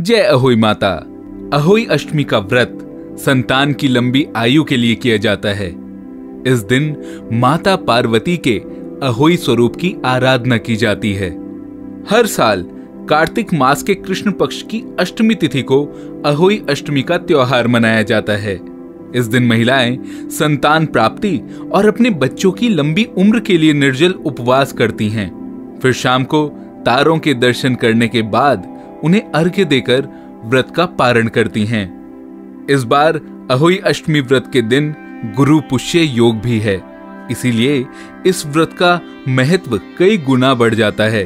जय अहोई माता। अहोई अष्टमी का व्रत संतान की लंबी आयु के लिए किया जाता है। इस दिन माता पार्वती के अहोई स्वरूप की आराधना की जाती है। हर साल कार्तिक मास के कृष्ण पक्ष की अष्टमी तिथि को अहोई अष्टमी का त्योहार मनाया जाता है। इस दिन महिलाएँ संतान प्राप्ति और अपने बच्चों की लंबी उम्र के लिए निर्जल उपवास करती हैं। फिर शाम को तारों के दर्शन करने के बाद उन्हें अर्घ्य देकर व्रत का पारण करती हैं। इस बार अहोई अष्टमी व्रत के दिन गुरु पुष्य योग भी है। इसीलिए इस व्रत का महत्व कई गुना बढ़ जाता है।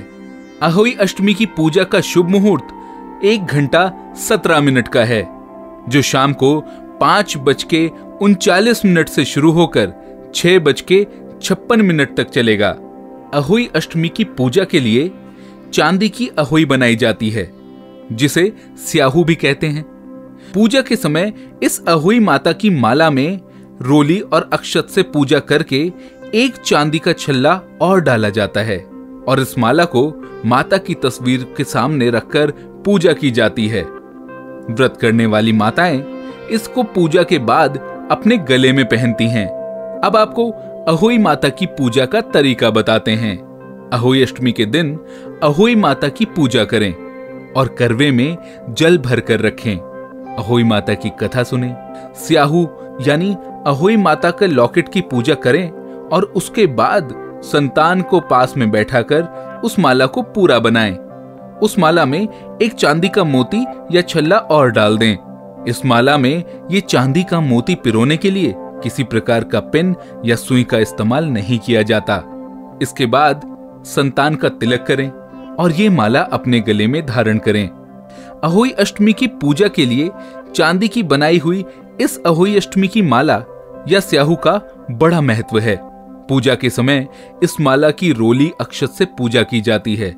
अहोई अष्टमी की पूजा का शुभ मुहूर्त एक घंटा सत्रह मिनट का है, जो शाम को पाँच बज के उनचालीस मिनट से शुरू होकर छह बज के छप्पन मिनट तक चलेगा। अहोई अष्टमी की पूजा के लिए चांदी की अहोई बनाई जाती है। जिसे स्याहू भी कहते हैं। पूजा के समय इस अहोई माता की माला में रोली और अक्षत से पूजा करके एक चांदी का छल्ला और डाला जाता है और इस माला को माता की तस्वीर के सामने रखकर पूजा की जाती है। व्रत करने वाली माताएँ इसको पूजा के बाद अपने गले में पहनती हैं। अब आपको अहोई माता की पूजा का तरीका बताते हैं। अहोई अष्टमी के दिन अहोई माता की पूजा करें। और करवे में जल भरकर रखें। अहोई माता की कथा सुने। स्याहू, यानी अहोई माता के लॉकेट की पूजा करें और उसके बाद संतान को पास में बैठाकर उस माला को पूरा बनाएँ। उस माला में एक चांदी का मोती या छल्ला और डाल दें। इस माला में ये चांदी का मोती पिरोने के लिए किसी प्रकार का पेन या सुई का इस्तेमाल नहीं किया जाता। इसके बाद संतान का तिलक करें। और ये माला अपने गले में धारण करें। अहोई अष्टमी की पूजा के लिए चांदी की बनाई हुई इस अहोई अष्टमी की माला या स्याहू का बड़ा महत्व है। पूजा के समय इस माला की रोली अक्षत से पूजा की जाती है।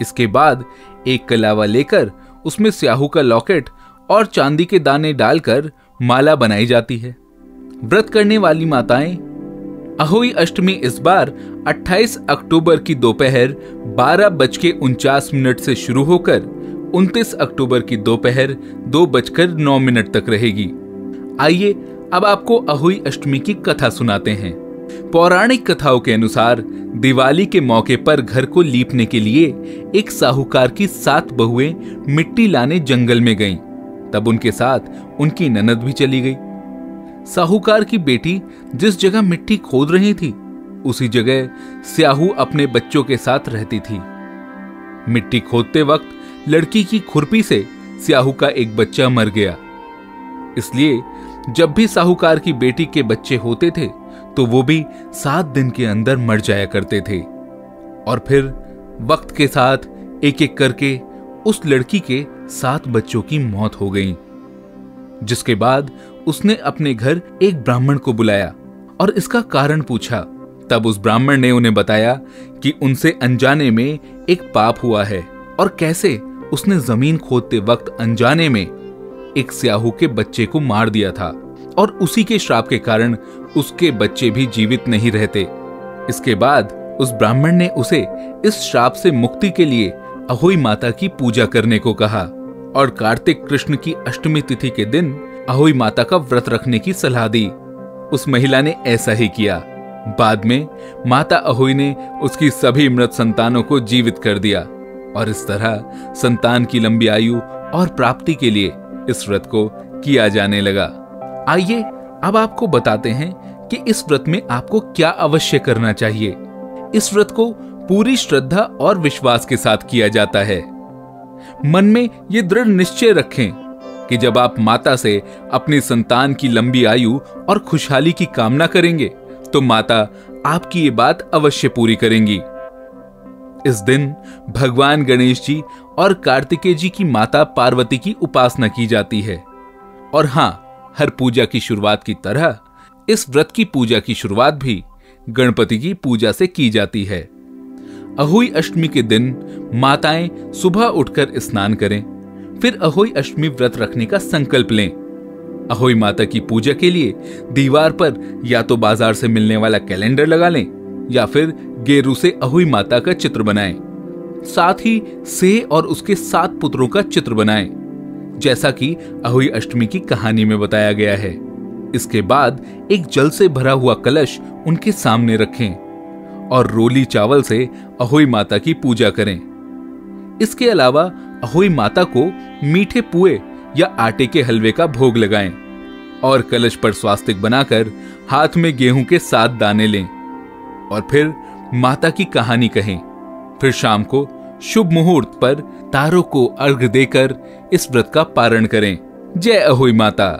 इसके बाद एक कलावा लेकर उसमें स्याहू का लॉकेट और चांदी के दाने डालकर माला बनाई जाती है। व्रत करने वाली माताएँ अहोई अष्टमी इस बार 28 अक्टूबर की दोपहर बारह बज के उनचास मिनट से शुरू होकर 29 अक्टूबर की दोपहर दो बजकर नौ मिनट तक रहेगी। आइए, अब आपको अहोई अष्टमी की कथा सुनाते हैं। पौराणिक कथाओं के अनुसार दिवाली के मौके पर घर को लीपने के लिए एक साहूकार की सात बहुएँ मिट्टी लाने जंगल में गईं। तब उनके साथ उनकी ननद भी चली गई। साहूकार की बेटी जिस जगह मिट्टी खोद रही थी, उसी जगह स्याहू अपने बच्चों के साथ रहती थी। मिट्टी खोदते वक्त लड़की की खुरपी से स्याहू का एक बच्चा मर गया। इसलिए जब भी साहूकार की बेटी के बच्चे होते थे तो वो भी सात दिन के अंदर मर जाया करते थे। और फिर वक्त के साथ एक एक करके उस लड़की के सात बच्चों की मौत हो गई, जिसके बाद उसने अपने घर एक ब्राह्मण को बुलाया और इसका कारण पूछा। तब उस ब्राह्मण ने उन्हें बताया कि उनसे अनजाने में एक पाप हुआ है और कैसे उसने ज़मीन खोदते वक्त अनजाने में एक स्याहू के बच्चे को मार दिया था और उसी के श्राप के कारण उसके बच्चे भी जीवित नहीं रहते। इसके बाद उस ब्राह्मण ने उसे इस श्राप से मुक्ति के लिए अहोई माता की पूजा करने को कहा और कार्तिक कृष्ण की अष्टमी तिथि के दिन अहोई माता का व्रत रखने की सलाह दी। उस महिला ने ऐसा ही किया। बाद में माता अहोई ने उसकी सभी मृत संतानों को जीवित कर दिया और इस तरह संतान की लंबी आयु और प्राप्ति के लिए इस व्रत को किया जाने लगा। आइए अब आपको बताते हैं कि इस व्रत में आपको क्या अवश्य करना चाहिए। इस व्रत को पूरी श्रद्धा और विश्वास के साथ किया जाता है। मन में ये दृढ़ निश्चय रखें कि जब आप माता से अपनी संतान की लंबी आयु और खुशहाली की कामना करेंगे तो माता आपकी ये बात अवश्य पूरी करेंगी। इस दिन भगवान गणेश जी और कार्तिकेय जी की माता पार्वती की उपासना की जाती है। और हाँ, हर पूजा की शुरुआत की तरह, इस व्रत की पूजा की शुरुआत भी गणपति की पूजा से की जाती है। अहोई अष्टमी के दिन माताएँ सुबह उठकर स्नान करें। फिर अहोई अष्टमी व्रत रखने का संकल्प लें। अहोई माता की पूजा के लिए दीवार पर या तो बाज़ार से मिलने वाला कैलेंडर लगा लें, या फिर गेरू से अहोई माता का चित्र बनाएँ। साथ ही से और उसके सात पुत्रों का चित्र बनाएँ। जैसा कि अहोई अष्टमी की कहानी में बताया गया है। इसके बाद एक जल से भरा हुआ कलश उनके सामने रखें और रोली चावल से अहोई माता की पूजा करें। इसके अलावा अहोई माता को मीठे पुए या आटे के हलवे का भोग लगाएँ और कलश पर स्वास्तिक बनाकर हाथ में गेहूँ के सात दाने लें। और फिर माता की कहानी कहें। फिर शाम को शुभ मुहूर्त पर तारों को अर्घ देकर इस व्रत का पारण करें। जय अहोई माता।